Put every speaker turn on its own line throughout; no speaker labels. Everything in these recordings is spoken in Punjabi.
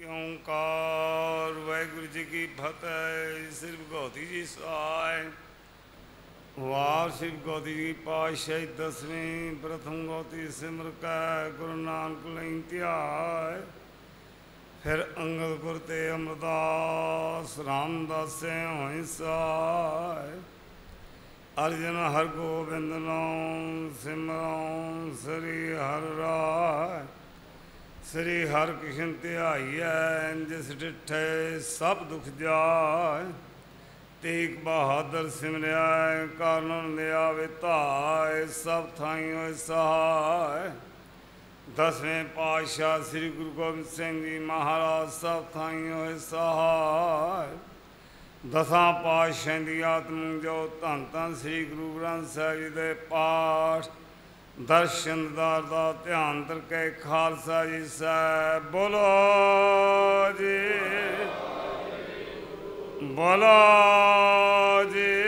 ਏਕ ਓੰਕਾਰ। ਵਾਹਿਗੁਰੂ ਜੀ ਕੀ ਫਤਿਹ। ਸ੍ਰੀ ਭਗਵਤੀ ਜੀ ਸਹਾਇ। ਵਾਰ ਸ੍ਰੀ ਭਗਵਤੀ ਜੀ ਪਾਤਸ਼ਾਹੀ ਦਸਵੀਂ ਪ੍ਰਥਮ ਗੋਤੀ ਸਿਮਰ ਕੈ, ਗੁਰੂ ਨਾਨਕ ਲਈ ਧਿਆਇ। ਫਿਰ ਅੰਗਦ ਗੁਰ ਤੇ ਅਮਰਦਾਸ ਰਾਮਦਾਸੇ ਹੋਇ ਸਹਾਇ ਅਰਜਨ ਹਰ ਗੋਬਿੰਦ ਨਾਮ ਸਿਮਰਉ, ਸ੍ਰੀ ਹਰਿ ਰਾਇ। ਸ੍ਰੀ ਹਰਿ ਕ੍ਰਿਸ਼ਨ ਧਿਆਈਐ ਜਿਸ ਡਿਠੇ ਸਭ ਦੁਖ ਜਾਏ। ਤੇਗ ਬਹਾਦਰ ਸਿਮਰਿਆ ਕਾਰਨ ਲਿਆਵੇ ਧਾਇ ਸਭ ਥਾਈ ਹੋਇ ਸਹਾਇ ਦਸਵੇਂ ਪਾਤਸ਼ਾਹ ਸ੍ਰੀ ਗੁਰੂ ਗੋਬਿੰਦ ਸਿੰਘ ਜੀ ਮਹਾਰਾਜ, ਸਭ ਥਾਈ ਹੋਇ ਸਹਾਇ ਦਸਾਂ ਪਾਤਸ਼ਾਹ ਦੀ ਆਤਮ ਜੋ ਧੰਨ ਧੰਨ ਸ੍ਰੀ ਗੁਰੂ ਗ੍ਰੰਥ ਸਾਹਿਬ ਜੀ ਦੇ ਪਾਠ। ਦਰਸ਼ਨਦਾਰ ਦਾ ਧਿਆਨ ਦਰ ਕੇ ਖਾਲਸਾ ਜੀ ਸਾਹਿਬ ਬੋਲੋ ਜੀ। ਬੋਲੋ ਜੀ।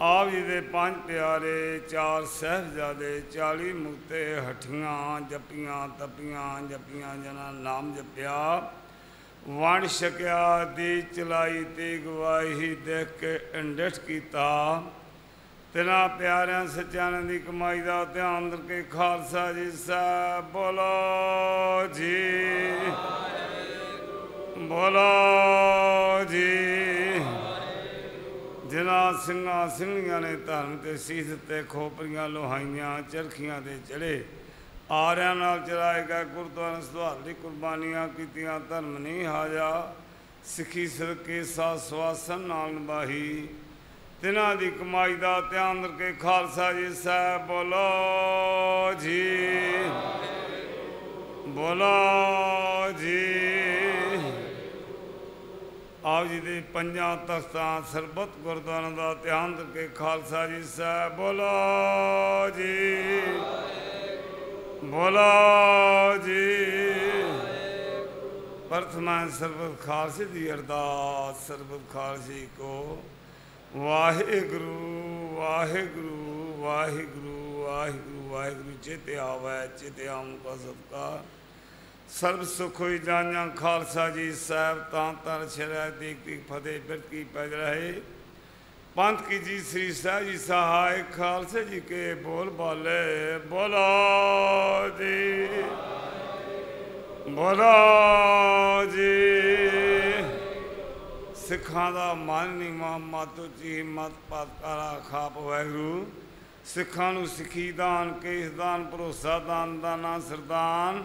ਆਪ ਜੀ ਦੇ ਪੰਜ ਪਿਆਰੇ, ਚਾਰ ਸਹਿਬਜ਼ਾਦੇ 40 ਮੁਕਤੇ ਹਠੀਆਂ ਜਪੀਆਂ, ਤਪੀਆਂ, ਜਪੀਆਂ ਜਨਾ ਨਾਮ ਜਪਿਆ। ਵਣ ਛਕਿਆ ਦੀ ਚਲਾਈ ਤੇ ਗਵਾਹੀ ਦੇਖ ਕੇ ਅੰਡਟ ਕੀਤਾ। ਤੇਰਾ ਪਿਆਰਿਆਂ ਸੱਚਿਆਂ ਦੀ ਕਮਾਈ ਦਾ ਧਿਆਨ ਕੇ ਖਾਲਸਾ ਜੀ ਸਾਹਿਬ, ਬੋਲੋ ਜੀ। ਬੋਲੋ ਜੀ। ਜਿਨ੍ਹਾਂ ਸਿੰਘਾਂ ਸਿੰਘੀਆਂ ਨੇ ਧਰਮ ਤੇ ਸੀਸ ਤੇ ਖੋਪਰੀਆਂ, ਲੋਹਾਈਆਂ, ਚਰਖੀਆਂ ਦੇ ਚੜੇ ਆਰਿਆਂ ਨਾਲ ਚਲਾਏ ਗਏ ਗੁਰਦੁਆਰਾ ਸੁਧਾਰ ਦੀ ਕੁਰਬਾਨੀਆਂ ਕੀਤੀਆਂ, ਧਰਮ ਨਹੀਂ ਹਾਜਾ, ਸਿੱਖੀ ਸਦਕੇ ਸਾ ਸਵਾਸਨ ਨਾਲ ਨਿਭਾਈ ਤਿਨਾਂ ਦੀ ਕਮਾਈ ਦਾ ਧਿਆਨ ਰੱਖੇ ਖਾਲਸਾ ਜੀ ਸਾਹਿਬ ਬੋਲੋ ਜੀ। ਬੋਲੋ ਜੀ। ਆਪ ਜੀ ਦੇ ਪੰਜਾਂ ਤਖਤਾਂ ਸਰਬਤ ਗੁਰਦੁਆਰਾਂ ਦਾ ਧਿਆਨ ਰੱਖੇ ਖਾਲਸਾ ਜੀ ਸਾਹਿਬ ਬੋਲੋ ਜੀ। ਬੋਲੋ ਜੀ। ਪ੍ਰਥਮਾ ਸਰਬਤ ਖਾਲਸੇ ਦੀ ਅਰਦਾਸ, ਸਰਬਤ ਖਾਲਸੇ ਕੋ ਵਾਹਿਗੁਰੂ ਵਾਹਿਗੁਰੂ ਵਾਹਿਗੁਰੂ ਵਾਹਿਗੁਰੂ ਵਾਹਿਗੁਰੂ ਚਿਤ ਆਵੈ ਚਿਤ ਆਮ ਕਾ ਸਤਕਾਰ ਸਰਬ ਸੁਖ ਹੋਈ ਜਾਣਾਂ ਖਾਲਸਾ ਜੀ ਸਾਹਿਬ, ਤਾਂ ਤਰ ਸ਼ਰੈ ਦੀ ਕੀ ਫਤਿਹ ਬਿਰਤ ਕੀ ਰਹੇ। ਪੰਥ ਕੀ ਜੀ, ਸ੍ਰੀ ਸਾਹਿਬ ਜੀ ਸਹਾਇ ਖਾਲਸੇ ਜੀ ਕੇ ਬੋਲ ਬਾਲੇ, ਬੋਲੋ ਜੀ। ਬੋਲੋ ਜੀ। ਸਿੱਖਾਂ ਦਾ ਮਨ ਨਹੀਂ ਮਤ ਉੱਚੀ ਮਤ ਪਤ ਕਰਾ ਖਾਪ, ਵਾਹਿਗੁਰੂ। ਸਿੱਖਾਂ ਨੂੰ ਸਿੱਖੀ ਦਾਨ, ਕੇਸ ਦਾਨ, ਭਰੋਸਾ ਦਾਨ, ਦਾਨਾ, ਸਰਦਾਨ।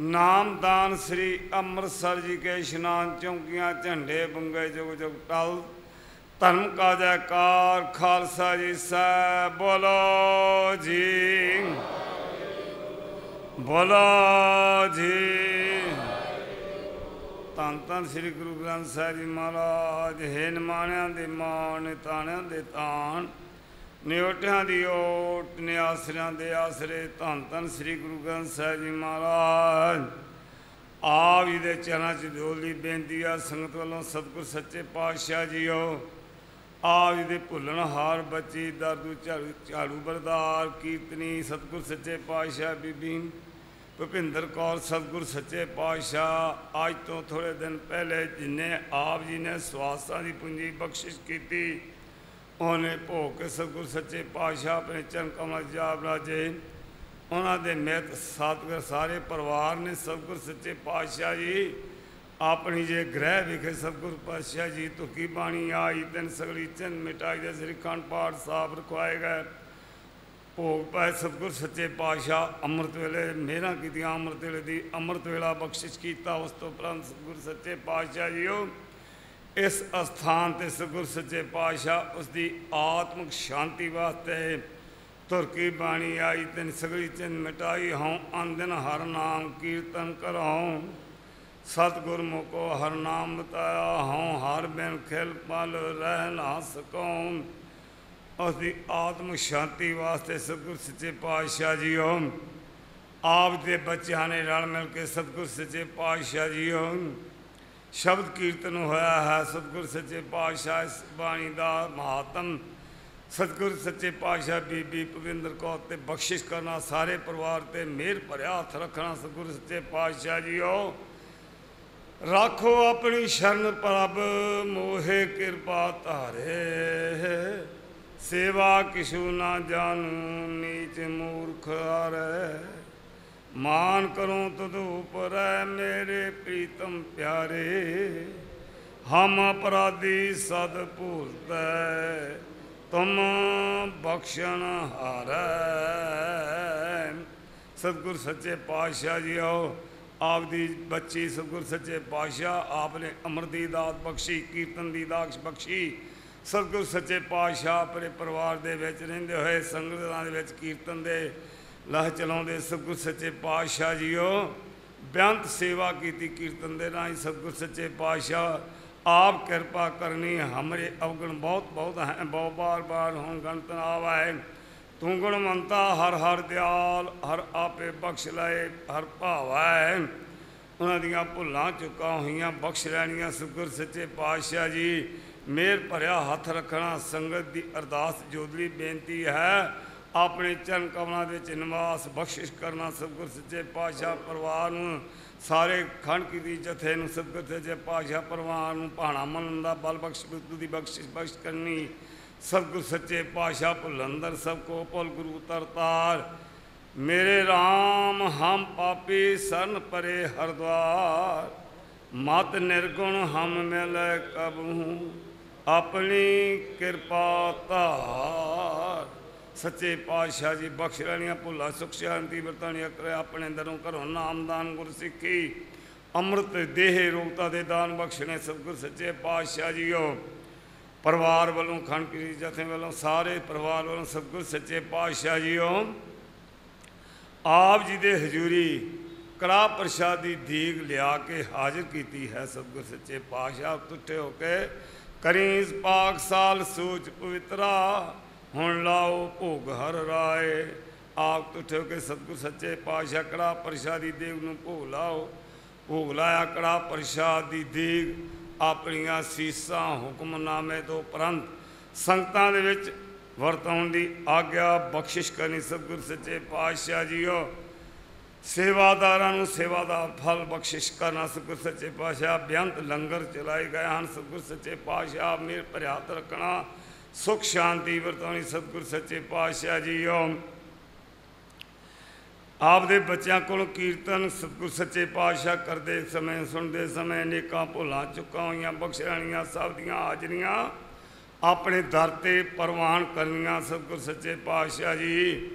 ਨਾਮ ਦਾਨ ਸ੍ਰੀ ਅੰਮ੍ਰਿਤਸਰ ਜੀ ਕੇ ਇਸ਼ਨਾਨ ਚੌਂਕੀਆਂ, ਝੰਡੇ ਬੰਗੇ ਜੁਗ ਜੁਗ ਟਲ। ਧਰਮ ਕਾ ਜੈਕਾਰ, ਖਾਲਸਾ ਜੀ ਸਾਹਿਬ, ਬੋਲੋ ਜੀ। ਬੋਲੋ ਜੀ। ਧੰਨ ਧੰਨ ਸ੍ਰੀ ਗੁਰੂ ਗ੍ਰੰਥ ਸਾਹਿਬ ਜੀ ਮਹਾਰਾਜ, ਹੈ ਨਿਮਾਣਿਆਂ ਦੇ ਮਾਣ, ਤਾਣਿਆਂ ਦੇ ਤਾਣ ਨਿਉਟਿਆਂ ਦੀ ਓਟ, ਨਿਆਸਰਿਆਂ ਦੇ ਆਸਰੇ ਧੰਨ ਧੰਨ ਸ੍ਰੀ ਗੁਰੂ ਗ੍ਰੰਥ ਸਾਹਿਬ ਜੀ ਮਹਾਰਾਜ। ਆਪ ਜੀ ਦੇ ਚਰਨਾਂ 'ਚ ਦੋਲੀ ਬੇਨਤੀ ਆ, ਸੰਗਤ ਵੱਲੋਂ ਸਤਿਗੁਰ ਸੱਚੇ ਪਾਤਸ਼ਾਹ ਜੀਓ। ਆਪ ਜੀ ਦੇ ਭੁੱਲਣ ਹਾਰ ਬੱਚੀ ਦਰਦੂ ਝਾੜੂ ਝਾੜੂ ਬਰਦਾਰ, ਕੀਰਤਨੀ, ਸਤਿਗੁਰ ਸੱਚੇ ਪਾਤਸ਼ਾਹ ਬੀਬੀ। ਭੁਪਿੰਦਰ ਕੌਰ ਸਤਿਗੁਰ ਸੱਚੇ ਪਾਤਸ਼ਾਹ, ਅੱਜ ਤੋਂ ਥੋੜੇ ਦਿਨ ਪਹਿਲੇ ਜਿਨੇ ਆਪ ਜੀ ਨੇ ਸਵਾਸਾਂ ਦੀ ਪੂੰਜੀ ਬਖਸ਼ਿਸ਼ ਕੀਤੀ, ਉਹਨੇ ਭੋਗ ਕੇ ਸਤਿਗੁਰ ਸੱਚੇ ਪਾਤਸ਼ਾਹ ਆਪਣੇ ਚਰਨ ਕਮਲ ਜਾਬ ਰਾਜੇ ਉਹਨਾਂ ਦੇ ਮਿਹਤ ਸਾਤਗਰ ਸਾਰੇ ਪਰਿਵਾਰ ਨੇ ਸਤਿਗੁਰ ਸੱਚੇ ਪਾਤਸ਼ਾਹ ਜੀ, ਆਪਣੀ ਜੇ ਗ੍ਰਹਿ ਵਿਖੇ ਸਤਿਗੁਰ ਪਾਤਸ਼ਾਹ ਜੀ ਤੁਕੀ ਬਾਣੀ ਆਈ, ਤਿੰਨ ਸਗਲੀ ਚੰਨ ਮਿਟਾਈ ਦੇ ਸ੍ਰੀ ਖੰਡ ਪਾਠ ਸਾਹਿਬ ਰਖਵਾਏ ਗਏ। ਭੋਗ ਪਾਏ ਸਤਿਗੁਰ, ਸੱਚੇ ਪਾਤਸ਼ਾਹ, ਅੰਮ੍ਰਿਤ ਵੇਲੇ ਮੇਰਾ ਕੀਤੀਆਂ, ਅੰਮ੍ਰਿਤ ਵੇਲੇ ਦੀ ਅੰਮ੍ਰਿਤ ਵੇਲਾ ਬਖਸ਼ਿਸ਼ ਕੀਤਾ, ਉਸ ਤੋਂ ਉਪਰੰਤ ਸਤਿਗੁਰ, ਸੱਚੇ ਪਾਤਸ਼ਾਹ ਜੀਓ, ਇਸ ਅਸਥਾਨ ਤੇ ਸਤਿਗੁਰ, ਸੱਚੇ ਪਾਤਸ਼ਾਹ ਉਸ ਦੀ ਆਤਮਿਕ ਸ਼ਾਂਤੀ ਵਾਸਤੇ ਤੁਰ ਕੀ ਬਾਣੀ ਆਈ, ਤਿਨ ਸਗਲੀ ਚਿੰਨ ਮਿਟਾਈ ਹਉ ਅੰਦਨ ਹਰ ਨਾਮ ਕੀਰਤਨ ਕਰਉ। ਸਤਿਗੁਰ ਮੁਕੋ ਹਰ ਨਾਮ ਬਤਾਇਆ ਹਉ, ਹਰ ਬਿਨ ਖਿਲ ਪਲ ਰਹਿ ਨਾ ਸਕਉ। ਉਸ ਦੀ ਆਤਮ ਸ਼ਾਂਤੀ ਵਾਸਤੇ ਸਤਿਗੁਰ ਸੱਚੇ ਪਾਤਸ਼ਾਹ ਜੀਓ ਆਪ ਦੇ ਬੱਚਿਆਂ ਨੇ ਰਲ ਮਿਲ ਕੇ ਸਤਿਗੁਰ ਸੱਚੇ ਪਾਤਸ਼ਾਹ ਜੀਓ ਸ਼ਬਦ ਕੀਰਤਨ ਹੋਇਆ ਹੈ, ਸਤਿਗੁਰ ਸੱਚੇ ਪਾਤਸ਼ਾਹ ਇਸ ਬਾਣੀ ਦਾ ਮਹਾਤਮ। ਸਤਿਗੁਰ ਸੱਚੇ ਪਾਤਸ਼ਾਹ ਬੀਬੀ ਭਵਿੰਦਰ ਕੌਰ ਤੇ ਬਖਸ਼ਿਸ਼ ਕਰਨਾ, ਸਾਰੇ ਪਰਿਵਾਰ ਤੇ ਮਿਹਰ ਭਰਿਆ ਹੱਥ ਰੱਖਣਾ, ਸਤਿਗੁਰ ਸੱਚੇ ਪਾਤਸ਼ਾਹ ਜੀਓ ਰਾਖੋ ਆਪਣੀ ਸ਼ਰਨ ਪ੍ਰਭ, ਮੋਹੇ ਕਿਰਪਾ ਧਾਰੇ। ਸੇਵਾ ਕਿਛੂ ਨਾ ਜਾਣੂ, ਨੀਚ ਮੂਰਖ ਆਰੇ ਮਾਨ ਕਰੋ ਤੁਧ ਉਪਰੈ, ਮੇਰੇ ਪ੍ਰੀਤਮ ਪਿਆਰੇ। ਹਮ ਅਪਰਾਧੀ ਸਦ ਭੂਲਤੈ, ਤੁਮ ਬਖਸ਼ਣ ਹਾਰੈ। ਸਤਿਗੁਰ ਸੱਚੇ ਪਾਤਸ਼ਾਹ ਜੀ ਆਓ ਆਪ ਦੀ ਬੱਚੀ ਸਤਿਗੁਰ ਸੱਚੇ ਪਾਤਸ਼ਾਹ ਆਪ ਨੇ ਅਮਰ ਦੀ ਦਾਤ ਬਖਸ਼ੀ, ਕੀਰਤਨ ਦੀ ਦਾਤ ਬਖਸ਼ੀ। ਸਤਿਗੁਰ ਸੱਚੇ ਪਾਤਸ਼ਾਹ ਆਪਣੇ ਪਰਿਵਾਰ ਦੇ ਵਿੱਚ ਰਹਿੰਦੇ ਹੋਏ, ਸੰਗਤਾਂ ਦੇ ਵਿੱਚ ਕੀਰਤਨ ਦੇ ਲਹ ਚਲਾਉਂਦੇ, ਸਤਿਗੁਰ ਸੱਚੇ ਪਾਤਸ਼ਾਹ ਜੀਓ, ਬੇਅੰਤ ਸੇਵਾ ਕੀਤੀ ਕੀਰਤਨ ਦੇ ਰਾਹੀਂ ਸਤਿਗੁਰ ਸੱਚੇ ਪਾਤਸ਼ਾਹ, ਆਪ ਕਿਰਪਾ ਕਰਨੀ ਹਮਰੇ ਅਵਗਣ ਬਹੁਤ ਬਹੁਤ ਹੈ ਬਹੁ ਬਾਰ ਬਾਰ ਹੋਂ ਗਣਤ ਆਵੈ ਤੂੰ ਗੁਣ ਗੁਣਵੰਤਾ ਹਰ ਹਰ ਦਿਆਲ, ਹਰ ਆਪੇ ਬਖਸ਼ ਲਏ, ਹਰ ਭਾਵੈ। ਉਹਨਾਂ ਦੀਆਂ ਭੁੱਲਾਂ ਚੁੱਕਾ ਹੋਈਆਂ, ਬਖਸ਼ ਲੈਣੀਆਂ ਸੁਗਰ ਸੱਚੇ ਪਾਤਸ਼ਾਹ ਜੀ। ਮੇਰ ਭਰਿਆ ਹੱਥ ਰੱਖਣਾ ਸੰਗਤ ਦੀ ਅਰਦਾਸ ਜੋਦਲੀ ਬੇਨਤੀ ਹੈ। ਆਪਣੇ ਚਰਨ ਕਮਲਾਂ ਦੇ ਵਿੱਚ ਨਿਵਾਸ ਬਖਸ਼ਿਸ਼ ਕਰਨਾ ਸਤਿਗੁਰ ਸੱਚੇ ਪਾਤਸ਼ਾਹ ਪਰਿਵਾਰ ਨੂੰ, ਸਾਰੇ ਖੰਡ ਕੀ ਦੀ ਜਥੇ ਨੂੰ ਸਤਿਗੁਰ ਸੱਚੇ ਪਾਤਸ਼ਾਹ ਪਰਿਵਾਰ ਨੂੰ ਭਾਣਾ ਮੰਨਣ ਦਾ ਬਲ ਬਖਸ਼ ਬੁੱਧੂ ਦੀ ਬਖਸ਼ਿਸ਼ ਬਖਸ਼ ਕਰਨੀ। ਸਤਿਗੁਰ ਸੱਚੇ ਪਾਤਸ਼ਾਹ ਭੁਲੰਦਰ ਸਭ ਕੋ ਭੁਲ ਗੁਰੂ ਤਰਤਾਰ ਮੇਰੇ RAM ਹਮ ਪਾਪੀ ਸਰਨ ਪਰੇ ਹਰਦਵਾਰ ਮਤ ਨਿਰਗੁਣ ਹਮ ਮਿਲ ਕਬਹੂ। ਆਪਣੀ ਕਿਰਪਾ ਧਾਰ। ਸੱਚੇ ਪਾਤਸ਼ਾਹ ਜੀ, ਬਖਸ਼ ਲੈਣੀਆਂ ਭੁੱਲਾ, ਸੁਖ ਸ਼ਾਂਤੀ ਵਰਤਾਣੀਆਂ ਕਰੇ ਆਪਣੇ ਅੰਦਰੋਂ ਘਰੋਂ ਨਾਮਦਾਨ ਗੁਰ ਸਿੱਖੀ ਅੰਮ੍ਰਿਤ ਦੇਹ ਰੋਗਤਾ ਦੇ ਦਾਨ ਬਖਸ਼ਣੇ ਸਤਿਗੁਰ ਸੱਚੇ ਪਾਤਸ਼ਾਹ ਜੀਓ। ਪਰਿਵਾਰ ਵੱਲੋਂ ਖੰਡ ਕੀ ਜਥੇ ਵੱਲੋਂ, ਸਾਰੇ ਪਰਿਵਾਰ ਵੱਲੋਂ ਸਤਿਗੁਰ ਸੱਚੇ ਪਾਤਸ਼ਾਹ ਜੀਓ। ਆਪ ਜੀ ਦੇ ਹਜ਼ੂਰੀ ਕੜਾ ਦੀ ਦੀਗ ਲਿਆ ਕੇ ਹਾਜ਼ਰ ਕੀਤੀ ਹੈ ਸਤਿਗੁਰ ਸੱਚੇ ਪਾਤਸ਼ਾਹ ਤੁੱਟੇ ਹੋ ਕੇ ਕਰੀਸ ਪਾਕ ਸਾਲ ਸੂਚ ਪਵਿੱਤਰਾ, ਹੁਣ ਲਾਓ ਭੋਗ ਹਰ ਰਾਏ। ਆਪ ਤੁੱਠੇ ਕੇ ਸਤਿਗੁਰ ਸੱਚੇ ਪਾਤਸ਼ਾਹ, ਕੜਾ ਪ੍ਰਸ਼ਾਦੀ ਦੇਗ ਨੂੰ ਭੋਗ ਲਾਓ। ਭੋਗ ਲਾਇਆ ਕੜਾ ਪ੍ਰਸ਼ਾਦੀ ਦੇਗ, ਆਪਣੀਆਂ ਸੀਸਾਂ ਹੁਕਮਨਾਮੇ ਤੋਂ ਪ੍ਰੰਤ ਸੰਗਤਾਂ ਦੇ ਵਿੱਚ ਵਰਤਾਉਣ ਦੀ ਆਗਿਆ ਬਖਸ਼ਿਸ਼ ਕਰਨੀ ਸਤਿਗੁਰ ਸੱਚੇ ਪਾਤਸ਼ਾਹ ਜੀਓ। ਸੇਵਾਦਾਰਾਂ ਨੂੰ ਸੇਵਾ ਦਾ ਫਲ ਬਖਸ਼ਿਸ਼ ਕਰਨਾ ਸਤਿਗੁਰ ਸੱਚੇ ਪਾਤਸ਼ਾਹ ਬਿਆੰਤ ਲੰਗਰ ਚਲਾਏ ਗਏ ਹਨ। ਸਤਿਗੁਰ ਸੱਚੇ ਪਾਤਸ਼ਾਹ ਮੇਰ ਭਰਿਆ ਰੱਖਣਾ, ਸੁਖ ਸ਼ਾਂਤੀ ਵਰਤਾਉਣੀ ਸਤਿਗੁਰ ਸੱਚੇ ਪਾਤਸ਼ਾਹ ਜੀਓ। ਆਪ ਦੇ ਬੱਚਿਆਂ ਕੋਲੋਂ ਕੀਰਤਨ ਸਤਿਗੁਰ ਸੱਚੇ ਪਾਤਸ਼ਾਹ ਕਰਦੇ ਸਮੇਂ, ਸੁਣਦੇ ਸਮੇਂ ਅਨੇਕਾਂ ਭੁੱਲਾਂ ਚੁੱਕਾਂ ਹੋਈਆਂ ਬਖਸ਼ਣੀਆਂ ਸਭ ਦੀਆਂ ਹਾਜ਼ਰੀਆਂ ਆਪਣੇ ਦਰ ਤੇ ਪ੍ਰਵਾਨ ਕਰਨੀਆਂ ਸਤਿਗੁਰ ਸੱਚੇ ਪਾਤਸ਼ਾਹ ਜੀ।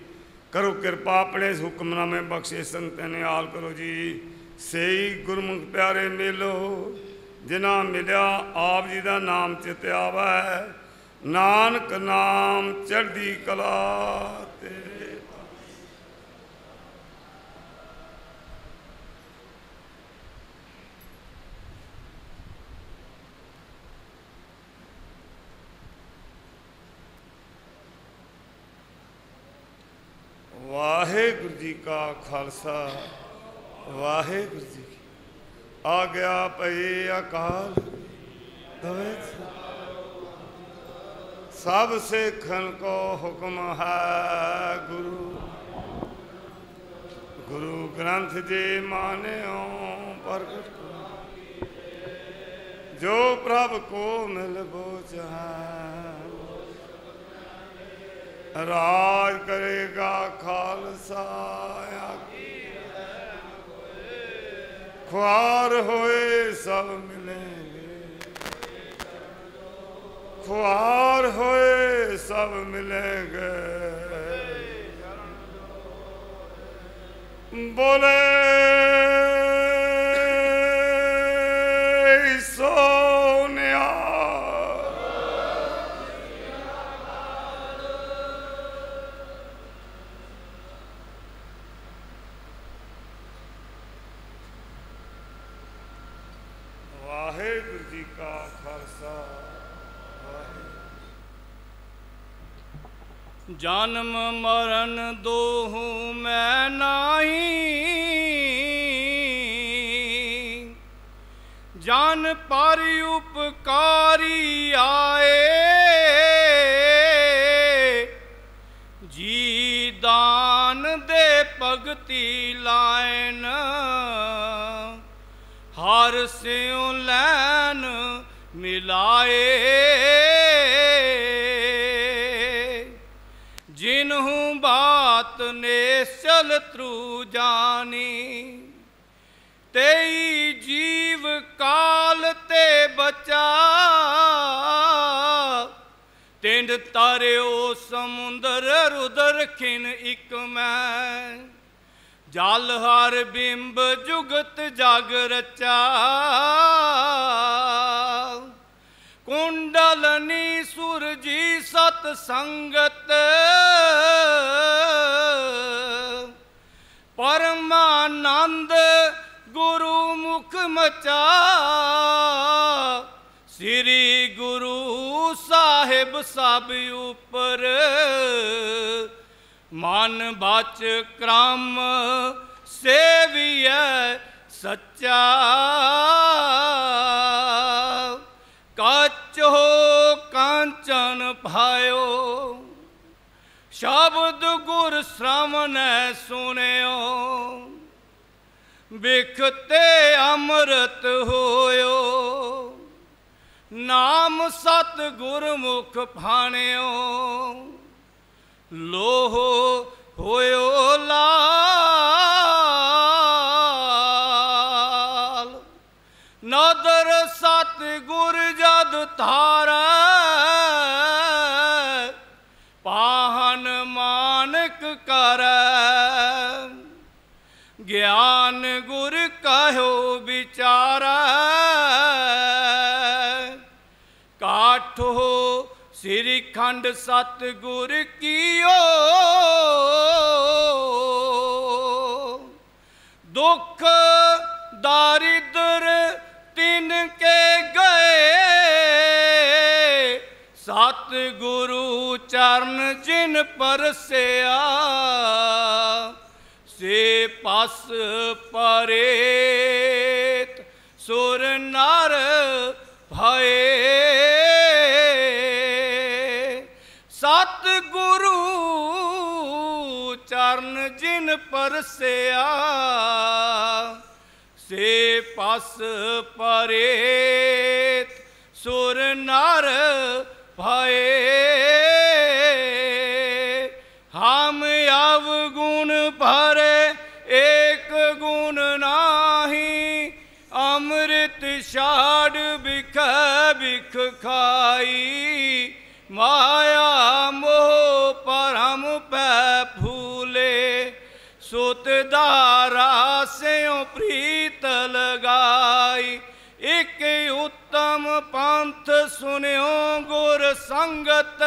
ਕਰੋ ਕਿਰਪਾ, ਆਪਣੇ ਹੁਕਮਨਾਮੇ ਬਖਸ਼ੇ ਸੰਗਤ ਨੇ ਆਲ ਕਰੋ ਜੀ। ਸਹੀ ਗੁਰਮੁਖ ਪਿਆਰੇ ਮਿਲੋ, ਜਿਨ੍ਹਾਂ ਮਿਲਿਆ ਆਪ ਜੀ ਦਾ ਨਾਮ ਚਿਤ ਆਵੈ। ਨਾਨਕ ਨਾਮ ਚੜ੍ਹਦੀ ਕਲਾ ਤੇਰੇ ਵਾਹਿਗੁਰੂ ਜੀ ਕਾ ਖਾਲਸਾ, ਵਾਹਿਗੁਰੂ ਜੀ ਕੀ ਆ ਗਿਆ ਪਈ ਅਕਾਲ। ਦਵੇ ਸਭ ਸਿੱਖਨ ਕੋ ਹੁਕਮ ਹੈ ਗੁਰੂ। ਗੁਰੂ ਗ੍ਰੰਥ ਜੀ ਮਾਨਿਓ ਪ੍ਰਗਟ ਜੋ ਪ੍ਰਭ ਕੋ ਮਿਲ ਬੋਚਾਂ ਰਾਜ ਕਰੇਗਾ ਖਾਲਸਾ ਖੁਆਰ ਹੋਏ ਸਭ ਮਿਲेंगे ਖੁਆਰ ਹੋਏ ਸਭ ਮਿਲेंगे ਬੋਲੇ ਸੋ
ਜਨਮ ਮਰਨ ਦੋਹੂ ਮੈਂ ਨਾਹੀ। ਜਨ ਪਰ ਉਪਕਾਰੀ ਆਏ। ਜੀ ਦਾਨ ਦੇ ਭਗਤੀ ਲਾਇਨ, ਹਰ ਸਿਉ ਲੈਨ ਮਿਲਾਏ। ਬਾਤ ਨੇ ਚਲ ਤਰੂ ਜਾਣੀ ਤੇਈ ਜੀਵ ਕਾਲ ਤੇ ਬਚਾ। ਤਿੰਡ ਤਾਰਿਓ ਸਮੁੰਦਰ, ਰੁਦਰ ਖਿਨ ਇਕ ਮੈਂ। ਜਲ ਹਰ ਬਿੰਬ ਜੁਗਤ ਜਗ ਰਚਾ। ਕੁੰਡਲਨੀ ਸੁਰਜੀ ਸਤ ਸੰਗਤ। ਪਰਮਾਨੰਦ ਗੁਰੂ ਮੁਖ ਮਚਾ। ਸ੍ਰੀ ਗੁਰੂ ਸਾਹਿਬ ਸਭ ਉਪਰ। ਮਨ ਬਚ ਕ੍ਰਮ ਸੇਵੀਐ ਸੱਚਾ। ਕੱਚ ਹੋ ਕਾਂਚਨ ਭਾਇਓ। ਸ਼ਬਦ ਗੁਰ ਸ਼੍ਰਵਣੈ ਸੁਣਿਓ। ਵਿਖਤੇ ਅੰਮ੍ਰਿਤ ਹੋਇਓ। ਨਾਮ ਸਤ ਗੁਰਮੁਖ ਭਾਣਿਓ। ਲੋਹ ਹੋਇਓ ਲਾਲ। ਨਦਰ ਸਤ ਗੁਰ ਜਦ ਧਾਰੈ। ਕਹਿਓ ਵਿਚਾਰੈ, ਕਾਠੋ ਸ੍ਰੀ ਖੰਡ ਸਤ ਗੁਰ ਕੀਓ। ਦੁੱਖ ਦਾਰਿਦਰ ਤਿੰਨ ਕੇ ਗਏ ਸਤ ਗੁਰੂ ਚਰਨ ਜਿਨ ਪਰਸਿਆ। ਸੇ ਪਸ ਪਰੇਤ, ਸੁਰ ਨਰ ਭਏ। ਸਤ ਗੁਰੂ ਚਰਨ ਜਿਨ ਪਰਸਿਆ, ਸੇ ਪਸ ਪਰੇਤ, ਸੁਰ ਨਰ ਭਏ। ਖਾਈ, ਮਾਇਆ ਮੋਹ ਪਰਮ ਪੈ ਫੂਲੇ। ਸੁਤ ਦਾਰਾ ਸਿਉ ਪ੍ਰੀਤ ਲਗਾਈ। ਇਕ ਉਤਮ ਪੰਥ ਸੁਨਿਓ ਗੁਰ ਸੰਗਤ।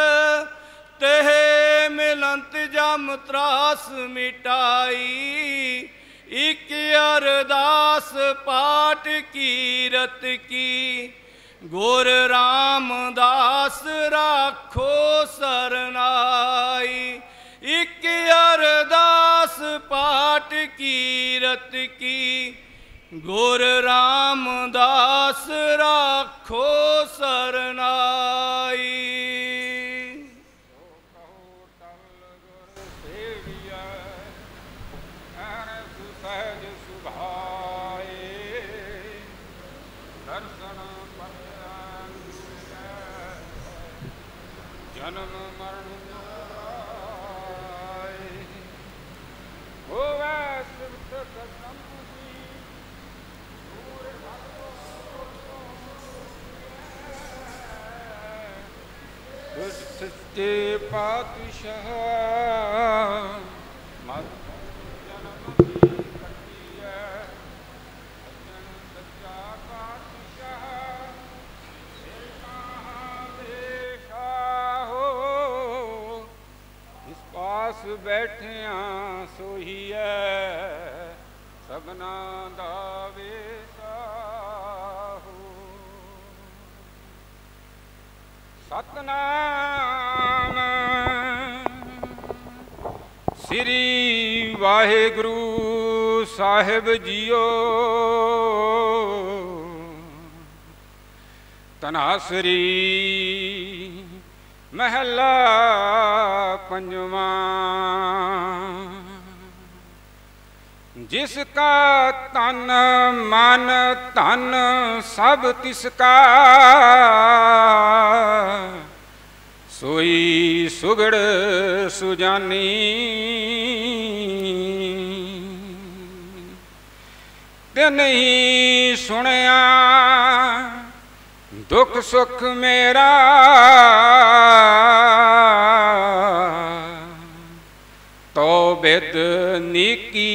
ਤਹਿ ਮਿਲੰਤ ਜਮ ਤਰਾਸ ਮਿਟਾਈ। ਇਕ ਅਰਦਾਸ ਪਾਠ ਕੀਰਤ ਕੀ। ਗੁਰ ਰਾਮਦਾਸ ਰਾਖੋ ਸਰਨਾਈ। ਇਕ ਅਰਦਾਸ ਪਾਠ ਕੀਰਤ ਕੀ। ਗੁਰ ਰਾਮਦਾਸ ਰਾਖੋ ਸਰਨਾਈ।
ਤੁਝ ਸੱਚੇ ਪਾਤਸ਼ਾਹ। ਮਤ ਜਨਮ ਦੀ ਕੱਟੀ ਹੈ ਸੱਜਣ ਸੱਚਾ ਪਾਤਸ਼ਾਹ। ਸਿਰ ਮਹਾਦੇਸ਼ਾ ਹੋ ਇਸ ਪਾਸ ਬੈਠਿਆ ਸੋਹੀਐ। ਸਗਨਾ ਦਾ ਵੇਸਾ ਸਤਨਾਮ। ਸ੍ਰੀ ਵਾਹਿਗੁਰੂ ਸਾਹਿਬ ਜੀਓ। ਤਨਾਸਰੀ ਮਹਿਲਾ ਪੰਜਵਾਂ। ਜਿਸ ਕਾ ਤਨ ਮਨ ਧਨ ਸਭ ਤਿਸ ਕਾ। ਸੋਈ ਸੁਗੜ ਸੁਜਾਨੀ। ਤੇ ਨਹੀਂ ਸੁਣਿਆ ਦੁੱਖ ਸੁਖ ਮੇਰਾ। ਤੋ ਬਿਦ ਨੀਕੀ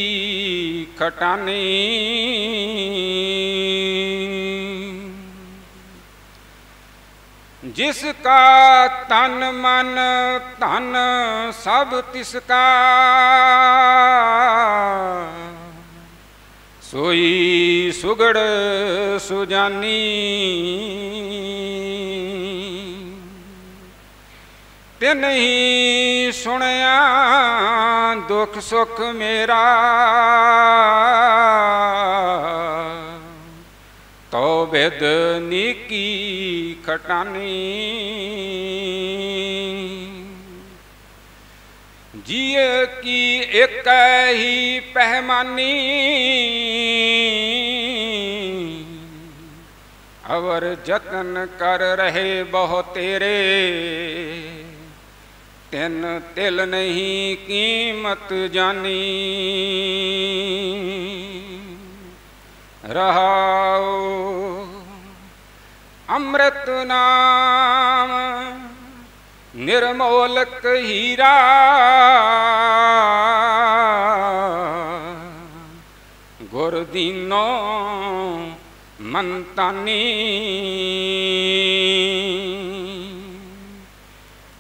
ਖਟਾਨੀ। ਜਿਸ ਕਾ ਤਨ ਮਨ ਧਨ ਸਭ ਤਿਸ ਕਾ ਸੋਈ ਸੁਗੜ ਸੁਜਾਨੀ। ਤੇ ਨਹੀਂ ਸੁਣਿਆ ਦੁੱਖ ਸੁਖ ਮੇਰਾ ਤੋ ਬਿਦ ਨੀਕੀ ਖਟਾਨੀ ਜੀਏ ਕੀ ਇੱਕ ਹੀ ਪਹਿਮਾਨੀ ਅਵਰ ਜਤਨ ਕਰ ਰਹੇ ਬਹੁ ਤੇਰੇ ਤਿੰਨ ਤਿਲ ਨਹੀਂ ਕੀਮਤ ਜਾਨੀ। ਰਹਾਉ ਅੰਮ੍ਰਿਤ ਨਾਮ ਨਿਰਮੋਲਕ ਹੀਰਾ। ਗੁਰ ਦੀਨੋ ਮੰਤਾਨੀ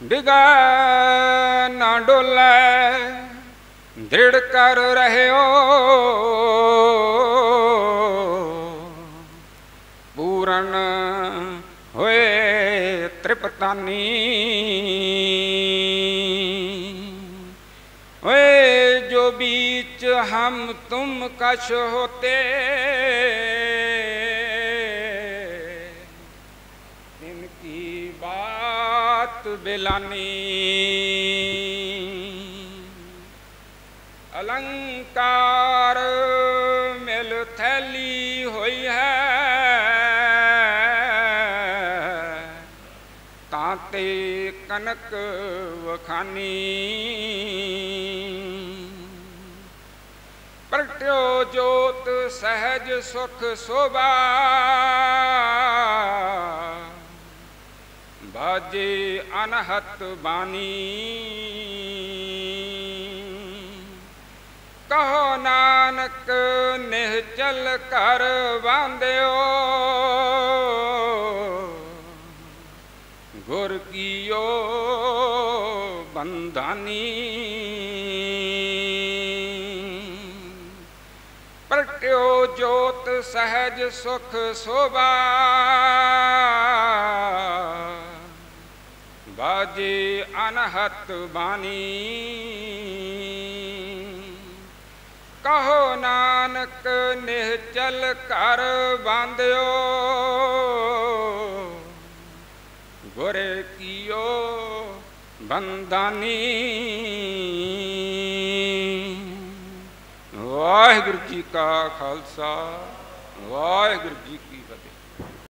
ਡਿਗਾ ਨਾ ਡੋਲੇ, ਦ੍ਰਿੜ ਕਰ ਰਹਿਓ। ਪੂਰਨ ਹੋਏ ਤ੍ਰਿਪਤਾਨੀ। ਓਏ ਜੋ ਬੀਚ ਹਮ ਤੁਮ ਕਛ ਹੋਤੇ ਜਗਤ ਬੇਲਾਨੀ ਅਲੰਕਾਰ ਮਿਲ ਥੈਲੀ ਹੋਈ ਹੈ। ਤਾਂ ਤੇ ਕਨਕ ਵਖਾਨੀ। ਪ੍ਰਗਟਿਓ ਜੋਤ ਸਹਿਜ ਸੁਖ ਸੋਭਾ। ਬਾਜੇ ਅਨਹਤ ਬਾਣੀ। ਕਹੋ ਨਾਨਕ, ਨਿਹਚਲ ਕਰ ਵਾਂਦਿਓ ਗੁਰ ਕੀਓ ਬੰਧਾਨੀ। ਪ੍ਰਗਟਿਓ ਜੋਤ ਸਹਿਜ ਸੁਖ ਸੋਭਾ। ਬਾਜੇ ਅਨਹਤ ਬਾਣੀ। ਕਹੋ ਨਾਨਕ, ਨਿਹਚਲ ਕਰ ਬੰਦਿਓ ਗੁਰ ਕੀਓ ਬੰਦਾਨੀ ਵਾਹਿਗੁਰੂ ਜੀ ਕਾ ਖਾਲਸਾ, ਵਾਹਿਗੁਰੂ ਜੀ